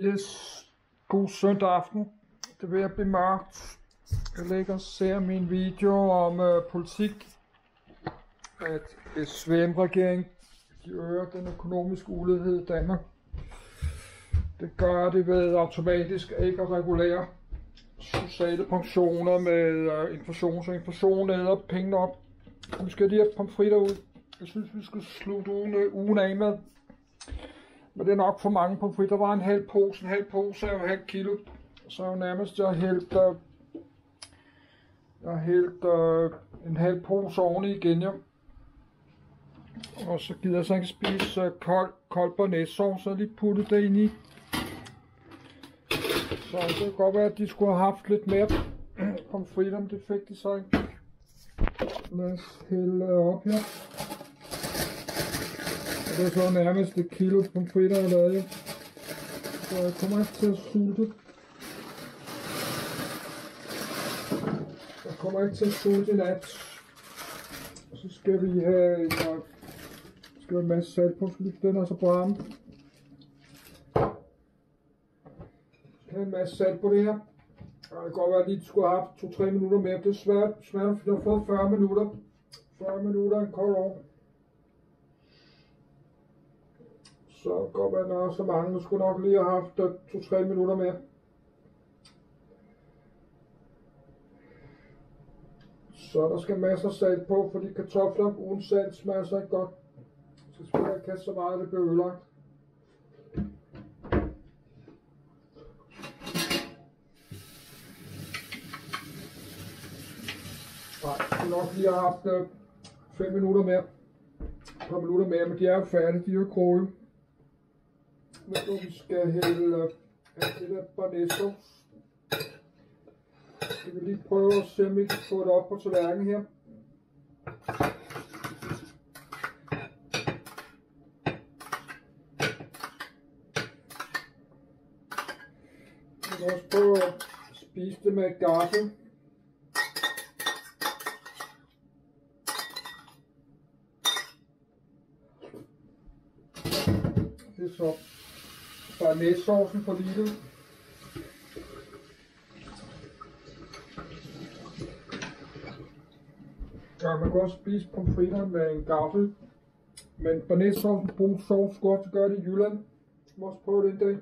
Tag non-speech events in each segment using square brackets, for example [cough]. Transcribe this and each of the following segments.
Yes, god søndag aften. Det vil blive mørkt. Jeg lægger og ser min video om øh, politik. At SVM-regeringen de øger den økonomiske ulighed i Danmark. Det gør det ved automatisk ikke at regulere sociale pensioner med øh, inflation, så inflation æder pengene op. Nu skal de have pomfritter ud. Jeg synes, vi skal slutte ugen, ugen af med. Men det er nok for mange pomfritter. Der var en halv pose. En halv pose er jo halv kilo. Så er jo nærmest, jeg hældte, hældt, øh, jeg hældte hældt øh, en halv pose oveni igen, jo. Og så gider jeg så ikke spise øh, kold, kold bearnaisesauce, så lige putte det ind i. Så det kan godt være, at de skulle have haft lidt mere [clears throat] pomfritter, men det fik de så ikke. Lad os hælde op her. Og det så nærmest et kilo pomfritter, jeg lavede. Så jeg kommer ikke til at sulte. Jeg kommer ikke til at sulte i nat. Og så skal vi have en, skal have en masse salt på, fordi den er så brænde. Jeg have en masse salt på det her. Og det kan godt være, at jeg lige skulle have haft 2-3 minutter mere. Det er svært, svært, fordi jeg har fået 40 minutter. 40 minutter en kold ovn. Så går man godt så mange. Du skulle nok lige have haft øh, 2-3 minutter mere. Så der skal masser af salt på, fordi kartofler uden salt smager så ikke godt. Så skal jeg kaste så meget, at det bliver ødelagt. Nej, jeg skulle nok lige have haft øh, 5 minutter mere. Et par minutter mere, men de er jo færdige, de er jo kroge. Men nu vi skal hælde øh, alt det der barnesto. Vi vil lige prøve at se, om vi kan få det op på tallerkenen her. Vi kan også prøve at spise det med et gaffel. Det er så bearnaisesaucen på Lidl. Ja, man kan også spise pomfritter med en gaffel. Men bernæssovsen brun sovs, skulle også gøre det i Jylland. Du må også prøve det en dag.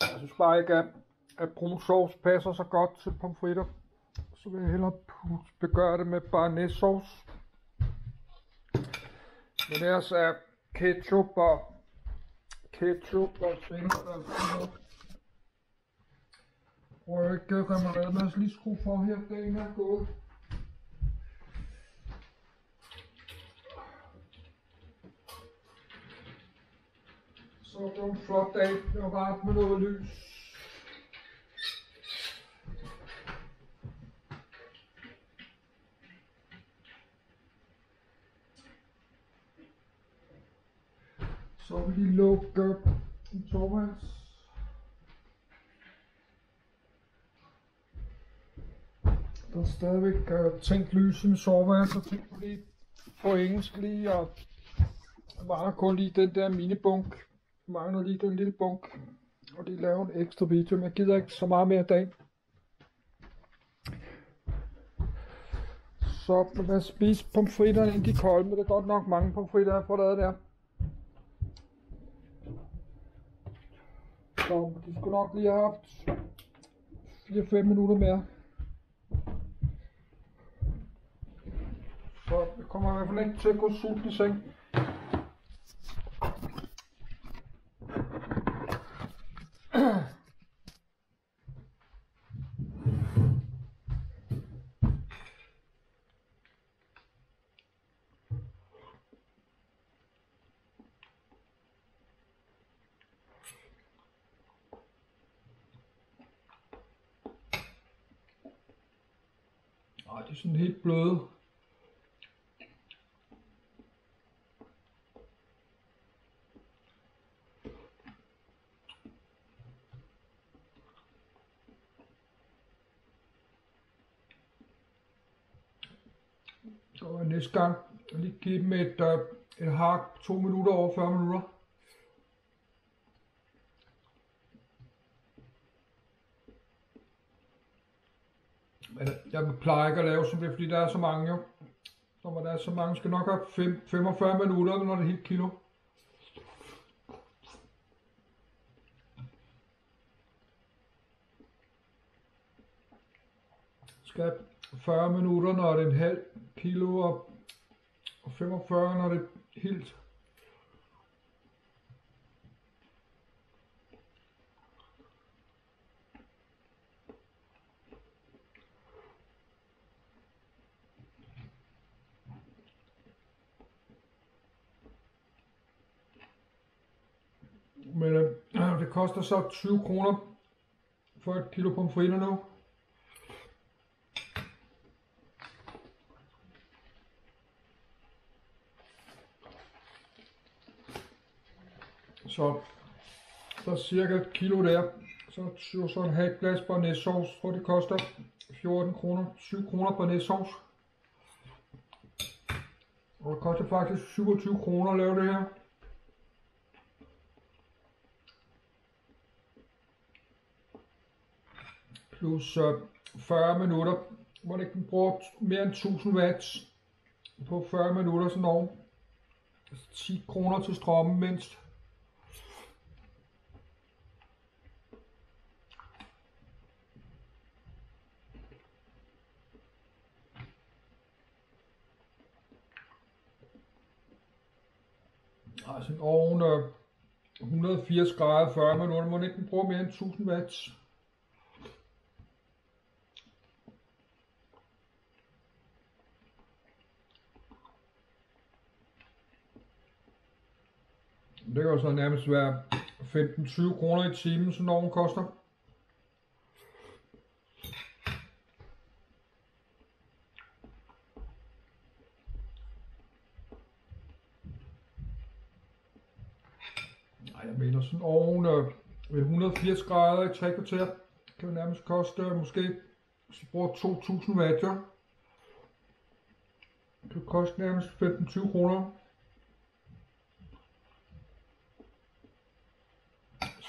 Jeg synes bare ikke, at, at brun sovs passer så godt til pomfritter. Så vil jeg hellere begøre det med barnæssauce. Men ellers er ketchup og ketchup og svinger og sådan noget. Prøv at gøre mig red. Lad os lige skrue for her. dagen er gået. Så det var en flot dag. Det var rart med noget lys. Så vil vi lige lukke en soveværelse. Der er stadigvæk øh, uh, tænkt lys i min soveværelse, og tænk på lige på engelsk lige, og jeg mangler kun lige den der minibunk. Jeg mangler lige den lille bunk, og lige lave en ekstra video, men jeg gider ikke så meget mere i dag. Så lad os spise pomfritterne, inden de er kolde, men det er godt nok mange pomfritter, jeg får lavet der. Så de skulle nok lige have haft 4-5 minutter mere. Så jeg kommer i hvert fald ikke til at gå sulten i seng. Nej, det er sådan helt bløde. Og næste gang lige give dem et, uh, et hak 2 minutter over 40 minutter. Men jeg plejer ikke at lave som det, fordi der er så mange jo. Når der er så mange, skal nok have 5, 45 minutter, når det er helt kilo. Skal 40 minutter, når det er en halv kilo, og, og 45, når det er helt. Men øh, det koster så 20 kroner for et kilo pomfritter nu. Så der er cirka et kilo der. Så, så en halv glas bearnaisesauce, tror det koster 14 kroner, 7 kroner bearnaisesauce. Og det koster faktisk 27 kroner at lave det her. Plus øh, 40 minutter, hvor det kan bruge mere end 1000 watts på 40 minutter, sådan over. 10 kroner til strømmen mindst. Altså en ovn øh, 180 grader 40 minutter, må ikke bruge mere end 1000 watts. Det kan jo så nærmest være 15-20 kroner i timen, sådan nogen koster. Nej, jeg mener sådan oven øh, ved 180 grader i 3 kvarter. Kan jo nærmest koste øh, måske, hvis vi bruger 2000 watt. Det kan koste nærmest 15-20 kroner.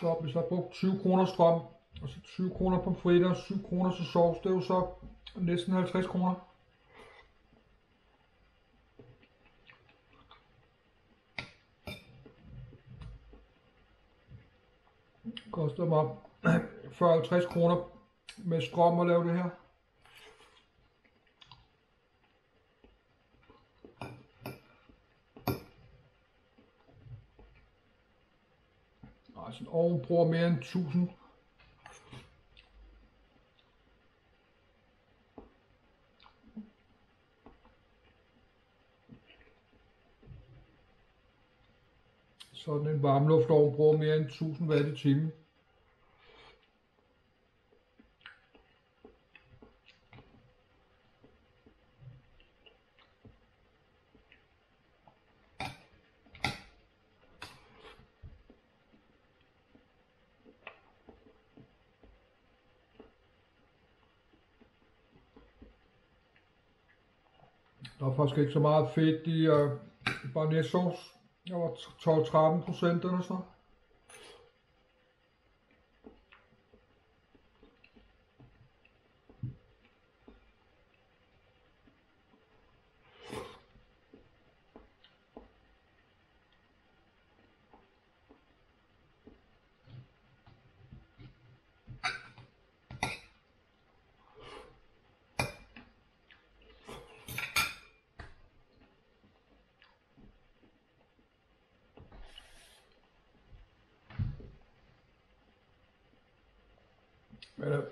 Så hvis jeg har brugt 20 kroner strøm, og så 20 kroner på og 7 kroner til sovs, det er jo så næsten 50 kroner. Det koster mig [clears throat] 40-50 kroner med strøm at lave det her. Altså en ovn bruger mere end 1000. Sådan en varmluftovn bruger mere end 1000 watt i timen. Der er faktisk ikke så meget fedt i øh, uh, bearnaisesauce. Jeg var 12-13 procent eller sådan Men øh,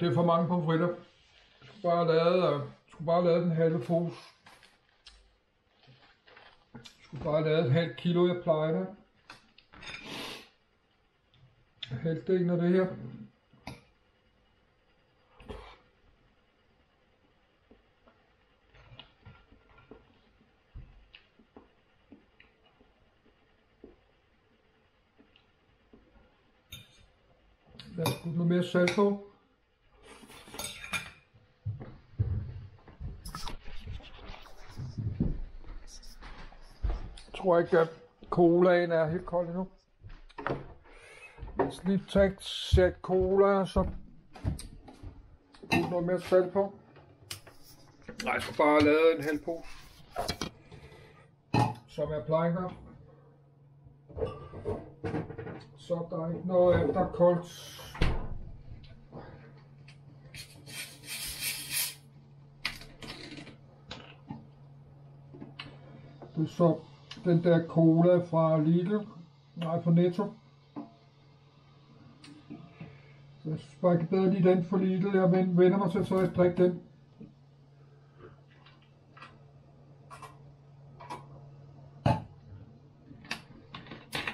det er for mange pomfritter. Jeg skulle bare have lavet, øh, skulle bare have lavet den halve pose. Jeg skulle bare have lavet et halvt kilo, jeg plejer det. Halvdelen af det her. Lad os putte noget mere salt på. Jeg tror ikke, at colaen er helt kold endnu. Hvis lige tage sæt cola, så putte noget mere salt på. Nej, jeg skal bare lave en halv pose. Som jeg plejer at. Så der er ikke noget efter koldt. Så den der cola fra Lidl. Nej, fra Netto. Så jeg synes bare, jeg kan bedre lide den fra Lidl. Jeg vender mig til, så jeg drikker den.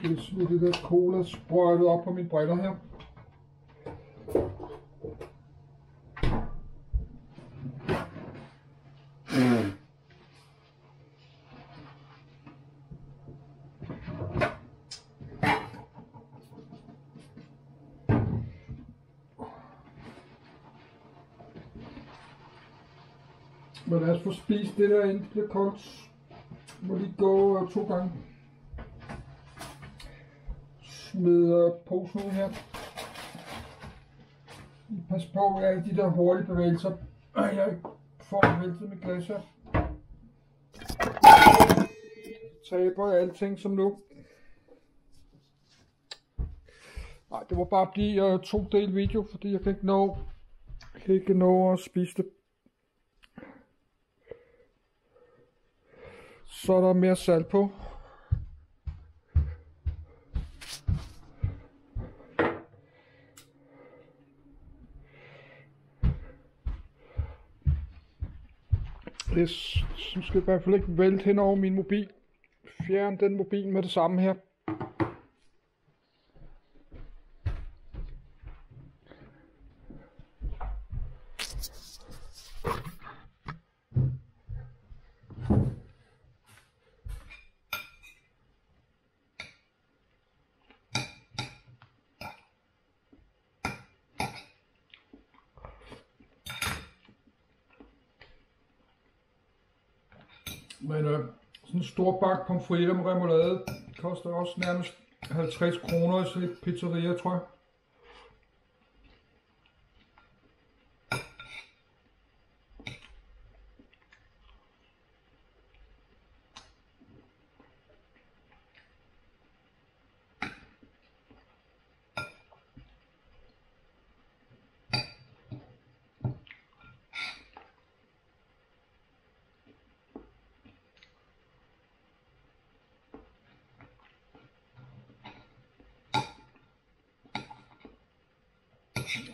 Jeg smider det der cola sprøjtet op på mine briller her. Men lad os få spist det der, inden det bliver koldt. Må lige gå uh, to gange. Smid uh, posen ud her. Pas på alle de der hurtige bevægelser. Ej, jeg får væltet mit glas her. Taber jeg alting som nu. Nej, det må bare blive uh, to del video, fordi jeg kan ikke nå, jeg kan ikke nå at spise det. Så er der mere salt på. Det skal i hvert fald ikke vælte hen over min mobil. Fjern den mobil med det samme her. Men øh, sådan en stor bakke pomfritter med remoulade koster også nærmest 50 kroner i sådan et pizzeria, tror jeg.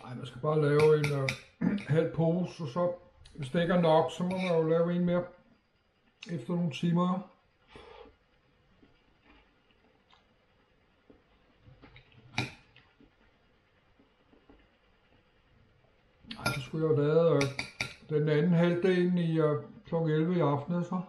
Nej, man skal bare lave en uh, halv pose, og så hvis det ikke er nok, så må man jo lave en mere efter nogle timer. Nej, så skulle jeg have lavet uh, den anden halvdel i uh, kl. 11 i aften, så. Altså.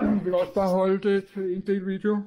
Vi vil også bare holde det til en del video.